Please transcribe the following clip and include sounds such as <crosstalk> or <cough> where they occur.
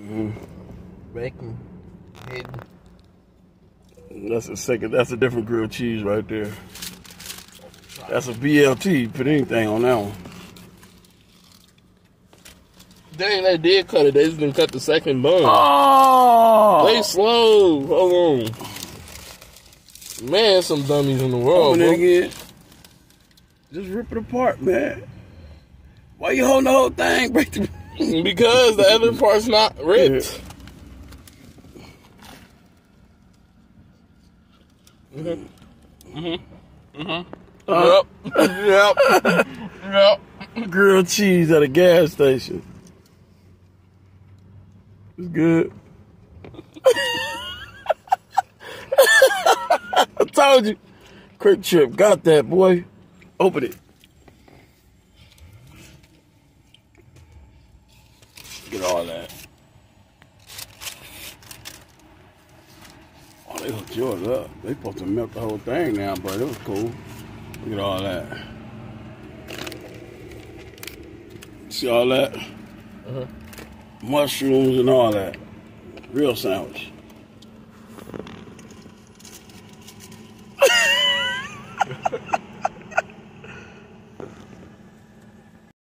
Mm-hmm. Bacon, head. That's a second. That's a different grilled cheese right there. That's a BLT. Put anything on that one. Dang, they did cut it. They just didn't cut the second bun. Oh! They slow. Hold on. Man, some dummies in the world, bro. again. Just rip it apart, man. Why you holding the whole thing? <laughs> Break the. Because the other part's not ripped. Mhm. Mhm. Uh, Yep. yep. yep. grilled cheese at a gas station. It's good. <laughs> I told you. QuikTrip. Got that, boy. Open it. Get all that. Oh, they hooked yours up. They supposed to melt the whole thing now, but it was cool. Look at all that. See all that? Uh-huh. Mushrooms and all that. Real sandwich.